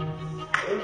Hey!